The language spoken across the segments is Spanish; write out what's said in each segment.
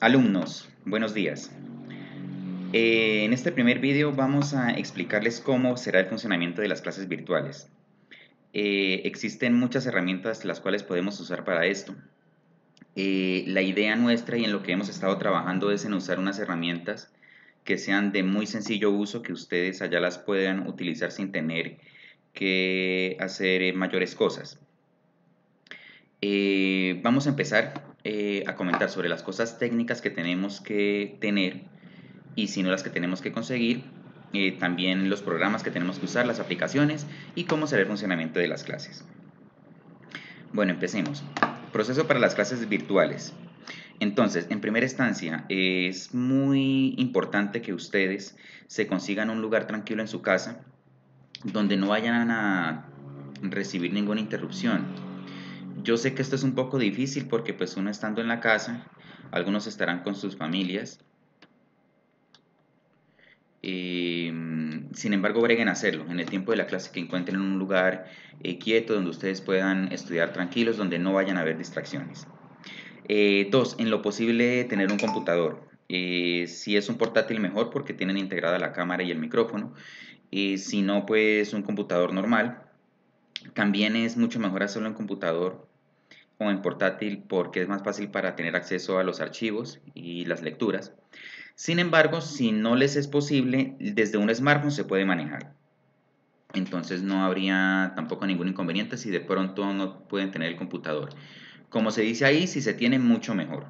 Alumnos, buenos días. Eh, en este primer vídeo vamos a explicarles cómo será el funcionamiento de las clases virtuales. Eh, existen muchas herramientas las cuales podemos usar para esto. Eh, la idea nuestra y en lo que hemos estado trabajando es en usar unas herramientas que sean de muy sencillo uso, que ustedes allá las puedan utilizar sin tener que hacer mayores cosas. vamos a empezar eh, a comentar sobre las cosas técnicas que tenemos que tener y si no las que tenemos que conseguir, eh, también los programas que tenemos que usar, las aplicaciones y cómo será el funcionamiento de las clases. Bueno, empecemos. Proceso para las clases virtuales. Entonces, en primera instancia, es muy importante que ustedes se consigan un lugar tranquilo en su casa donde no vayan a recibir ninguna interrupción yo sé que esto es un poco difícil porque pues uno estando en la casa, algunos estarán con sus familias. Em, sin embargo, breguen a hacerlo en el tiempo de la clase que encuentren un lugar eh, quieto donde ustedes puedan estudiar tranquilos, donde no vayan a haber distracciones. Eh, dos, en lo posible tener un computador. Eh, si es un portátil mejor porque tienen integrada la cámara y el micrófono. si no, pues un computador normal. También es mucho mejor hacerlo en computador o en portátil porque es más fácil para tener acceso a los archivos y las lecturas. Sin embargo, si no les es posible, desde un smartphone se puede manejar. Entonces no habría tampoco ningún inconveniente si de pronto no pueden tener el computador. Como se dice ahí, si se tiene mucho mejor.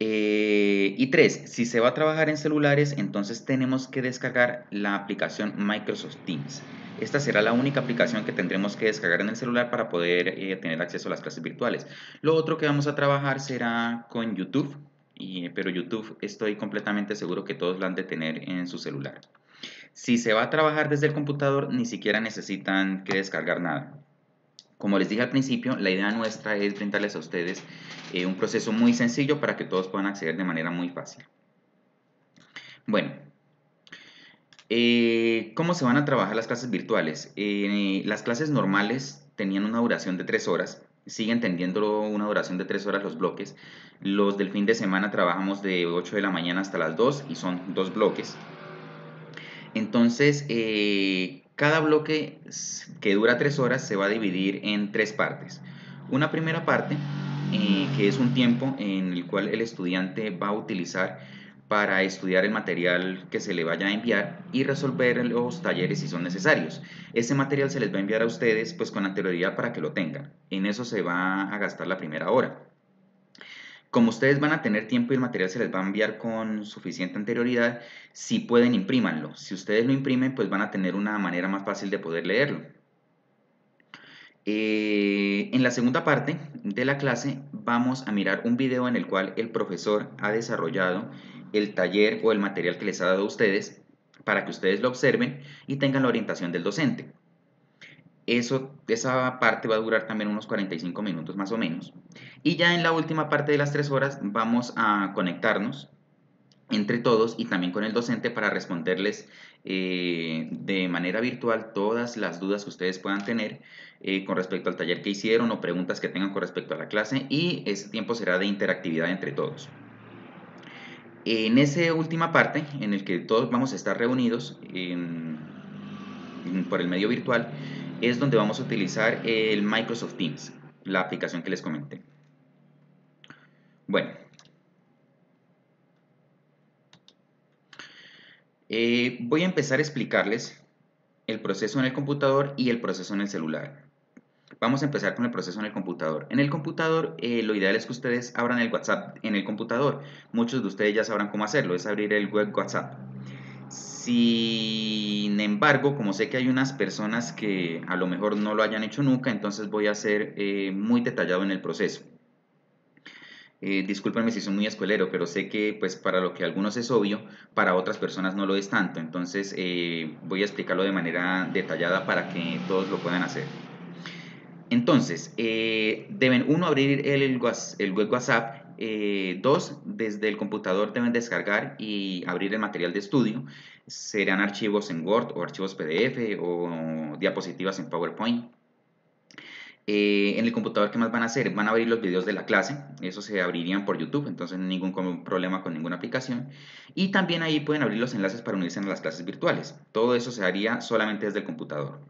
Eh, y tres, si se va a trabajar en celulares, entonces tenemos que descargar la aplicación Microsoft Teams. Esta será la única aplicación que tendremos que descargar en el celular para poder eh, tener acceso a las clases virtuales. Lo otro que vamos a trabajar será con YouTube, pero YouTube estoy completamente seguro que todos lo han de tener en su celular. Si se va a trabajar desde el computador, ni siquiera necesitan que descargar nada. Como les dije al principio, la idea nuestra es brindarles a ustedes eh, un proceso muy sencillo para que todos puedan acceder de manera muy fácil. Bueno, eh, ¿Cómo se van a trabajar las clases virtuales? Eh, las clases normales tenían una duración de 3 horas, siguen teniendo una duración de 3 horas los bloques. Los del fin de semana trabajamos de 8 de la mañana hasta las 2 y son dos bloques. Entonces, cada bloque que dura 3 horas se va a dividir en tres partes. Una primera parte, que es un tiempo en el cual el estudiante va a utilizar para estudiar el material que se le vaya a enviar y resolver los talleres si son necesarios. Ese material se les va a enviar a ustedes pues con anterioridad para que lo tengan. En eso se va a gastar la primera hora. Como ustedes van a tener tiempo y el material se les va a enviar con suficiente anterioridad, si pueden imprímanlo. Si ustedes lo imprimen, pues van a tener una manera más fácil de poder leerlo. Eh, en la segunda parte de la clase vamos a mirar un video en el cual el profesor ha desarrollado el taller o el material que les ha dado a ustedes para que ustedes lo observen y tengan la orientación del docente. Eso, esa parte va a durar también unos 45 minutos más o menos. Y ya en la última parte de las tres horas vamos a conectarnos entre todos y también con el docente para responderles eh, de manera virtual todas las dudas que ustedes puedan tener eh, con respecto al taller que hicieron o preguntas que tengan con respecto a la clase y ese tiempo será de interactividad entre todos. En esa última parte, en el que todos vamos a estar reunidos por el medio virtual, es donde vamos a utilizar el Microsoft Teams, la aplicación que les comenté. Bueno. Eh, voy a empezar a explicarles el proceso en el computador y el proceso en el celular. Vamos a empezar con el proceso en el computador. En el computador, eh, lo ideal es que ustedes abran el WhatsApp en el computador. Muchos de ustedes ya sabrán cómo hacerlo, es abrir el web WhatsApp. Sin embargo, como sé que hay unas personas que a lo mejor no lo hayan hecho nunca, entonces voy a ser eh, muy detallado en el proceso. Eh, discúlpenme si soy muy escuelero, pero sé que pues para lo que algunos es obvio, para otras personas no lo es tanto. Entonces eh, voy a explicarlo de manera detallada para que todos lo puedan hacer. Entonces, eh, deben uno abrir el, web WhatsApp, eh, dos, desde el computador deben descargar y abrir el material de estudio. Serán archivos en Word o archivos PDF o diapositivas en PowerPoint. Eh, en el computador, ¿qué más van a hacer? Van a abrir los videos de la clase, eso se abrirían por YouTube, entonces ningún problema con ninguna aplicación. Y también ahí pueden abrir los enlaces para unirse a las clases virtuales. Todo eso se haría solamente desde el computador.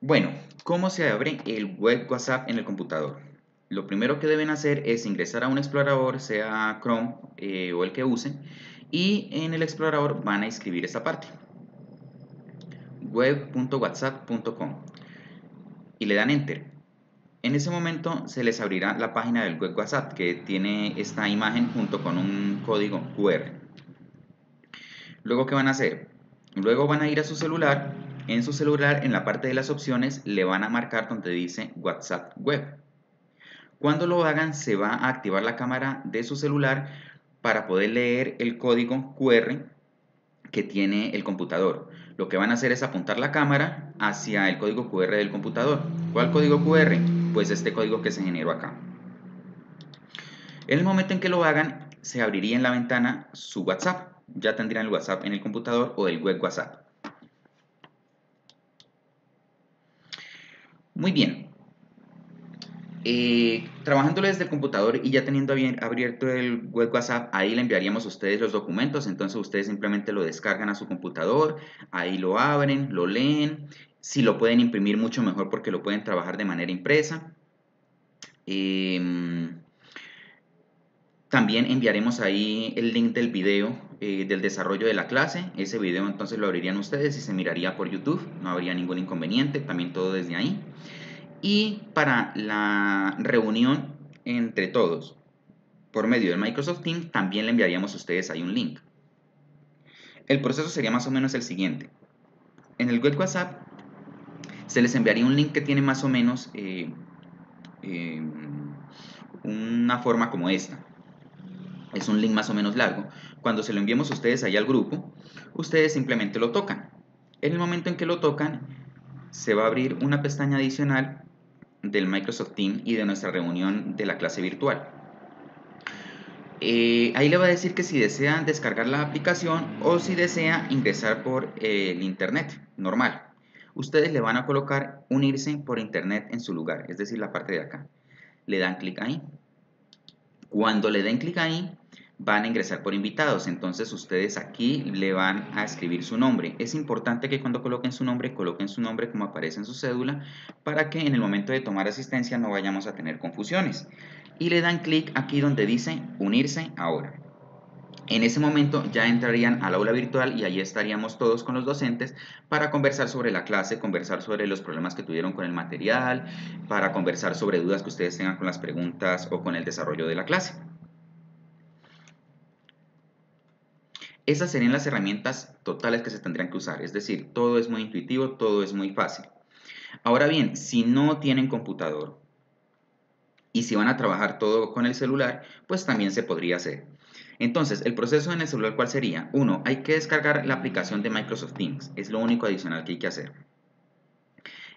Bueno, ¿cómo se abre el web WhatsApp en el computador? Lo primero que deben hacer es ingresar a un explorador, sea Chrome eh, o el que usen, y en el explorador van a escribir esta parte web.whatsapp.com y le dan enter. En ese momento se les abrirá la página del web WhatsApp que tiene esta imagen junto con un código QR. Luego, ¿qué van a hacer? Luego van a ir a su celular. En su celular, en la parte de las opciones, le van a marcar donde dice WhatsApp Web. Cuando lo hagan, se va a activar la cámara de su celular para poder leer el código QR que tiene el computador. Lo que van a hacer es apuntar la cámara hacia el código QR del computador. ¿Cuál código QR? Pues este código que se generó acá. En el momento en que lo hagan, se abriría en la ventana su WhatsApp. Ya tendrían el WhatsApp en el computador o el web WhatsApp. Muy bien, eh, trabajándolo desde el computador y ya teniendo abierto el web WhatsApp, ahí le enviaríamos a ustedes los documentos, entonces ustedes simplemente lo descargan a su computador, ahí lo abren, lo leen, si lo pueden imprimir mucho mejor porque lo pueden trabajar de manera impresa. Em, también enviaremos ahí el link del video eh, del desarrollo de la clase. Ese video entonces lo abrirían ustedes y se miraría por YouTube. No habría ningún inconveniente. También todo desde ahí y para la reunión entre todos por medio de Microsoft Teams también le enviaríamos a ustedes ahí un link. El proceso sería más o menos el siguiente. En el web WhatsApp se les enviaría un link que tiene más o menos eh, eh, una forma como esta. Es un link más o menos largo. Cuando se lo enviemos a ustedes ahí al grupo, ustedes simplemente lo tocan. En el momento en que lo tocan, se va a abrir una pestaña adicional del Microsoft Teams y de nuestra reunión de la clase virtual. Eh, ahí le va a decir que si desea descargar la aplicación o si desea ingresar por eh, el internet normal. Ustedes le van a colocar unirse por internet en su lugar, es decir, la parte de acá. Le dan clic ahí. Cuando le den clic ahí, van a ingresar por invitados. Entonces ustedes aquí le van a escribir su nombre. Es importante que cuando coloquen su nombre, coloquen su nombre como aparece en su cédula para que en el momento de tomar asistencia no vayamos a tener confusiones. Y le dan clic aquí donde dice unirse ahora. En ese momento ya entrarían al aula virtual y ahí estaríamos todos con los docentes para conversar sobre la clase, conversar sobre los problemas que tuvieron con el material, para conversar sobre dudas que ustedes tengan con las preguntas o con el desarrollo de la clase. Esas serían las herramientas totales que se tendrían que usar, es decir, todo es muy intuitivo, todo es muy fácil. Ahora bien, si no tienen computador y si van a trabajar todo con el celular, pues también se podría hacer. Entonces, el proceso en el celular, ¿cuál sería? Uno, hay que descargar la aplicación de Microsoft Teams, es lo único adicional que hay que hacer.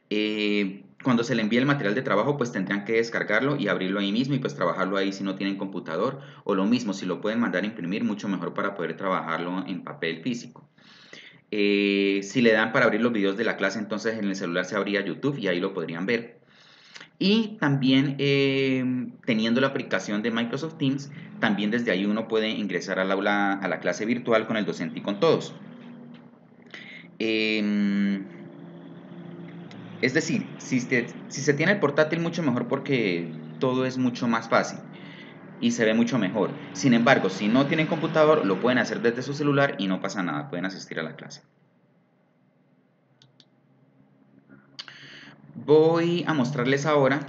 Eh, cuando se le envíe el material de trabajo, pues tendrán que descargarlo y abrirlo ahí mismo y pues trabajarlo ahí si no tienen computador. O lo mismo, si lo pueden mandar a imprimir, mucho mejor para poder trabajarlo en papel físico. Eh, si le dan para abrir los videos de la clase, entonces en el celular se abría YouTube y ahí lo podrían ver. Y también eh, teniendo la aplicación de Microsoft Teams, también desde ahí uno puede ingresar al aula, a la clase virtual con el docente y con todos. Eh, es decir, si, se tiene el portátil mucho mejor porque todo es mucho más fácil y se ve mucho mejor. Sin embargo, si no tienen computador, lo pueden hacer desde su celular y no pasa nada, pueden asistir a la clase. Voy a mostrarles ahora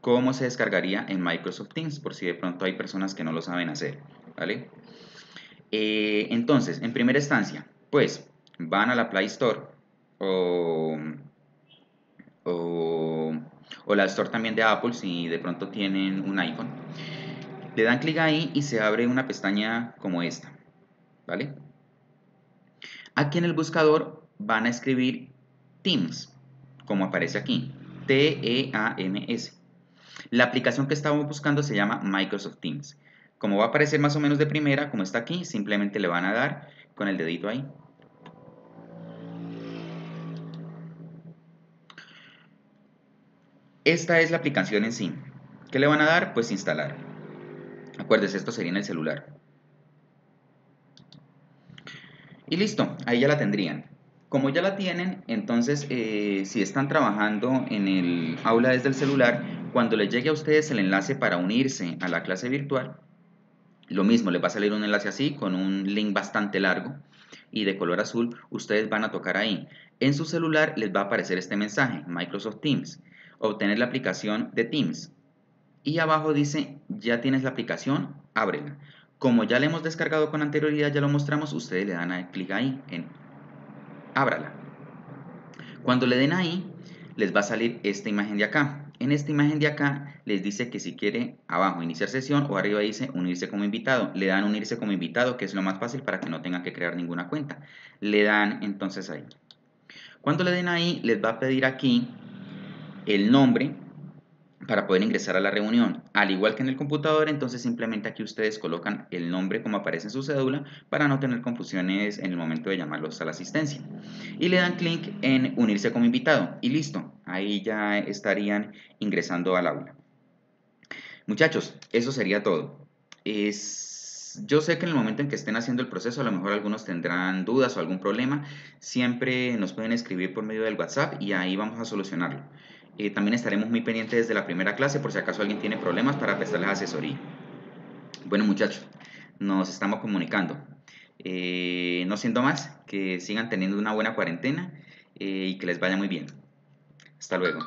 cómo se descargaría en Microsoft Teams, por si de pronto hay personas que no lo saben hacer. ¿vale? Eh, entonces, en primera instancia, pues van a la Play Store o o, la Store también de Apple si de pronto tienen un iPhone. Le dan clic ahí y se abre una pestaña como esta, ¿vale? Aquí en el buscador van a escribir Teams, como aparece aquí, T-E-A-M-S. La aplicación que estamos buscando se llama Microsoft Teams. Como va a aparecer más o menos de primera, como está aquí, simplemente le van a dar con el dedito ahí Esta es la aplicación en sí. ¿Qué le van a dar? Pues instalar. Acuérdense, esto sería en el celular. Y listo, ahí ya la tendrían. Como ya la tienen, entonces eh, si están trabajando en el aula desde el celular, cuando les llegue a ustedes el enlace para unirse a la clase virtual, lo mismo, les va a salir un enlace así con un link bastante largo y de color azul, ustedes van a tocar ahí. En su celular les va a aparecer este mensaje, Microsoft Teams, obtener la aplicación de Teams. Y abajo dice, ya tienes la aplicación, ábrela. Como ya la hemos descargado con anterioridad, ya lo mostramos, ustedes le dan clic ahí en ábrala. Cuando le den ahí, les va a salir esta imagen de acá. En esta imagen de acá les dice que si quiere abajo iniciar sesión o arriba dice unirse como invitado. Le dan unirse como invitado que es lo más fácil para que no tengan que crear ninguna cuenta. Le dan entonces ahí. Cuando le den ahí les va a pedir aquí el nombre para poder ingresar a la reunión. Al igual que en el computador, entonces simplemente aquí ustedes colocan el nombre como aparece en su cédula para no tener confusiones en el momento de llamarlos a la asistencia. Y le dan clic en unirse como invitado y listo, ahí ya estarían ingresando al aula. Muchachos, eso sería todo. Es, yo sé que en el momento en que estén haciendo el proceso, a lo mejor algunos tendrán dudas o algún problema. Siempre nos pueden escribir por medio del WhatsApp y ahí vamos a solucionarlo. Eh, también estaremos muy pendientes desde la primera clase por si acaso alguien tiene problemas para prestarles asesoría. Bueno muchachos, nos estamos comunicando. Eh, no siento más, que sigan teniendo una buena cuarentena eh, y que les vaya muy bien. Hasta luego.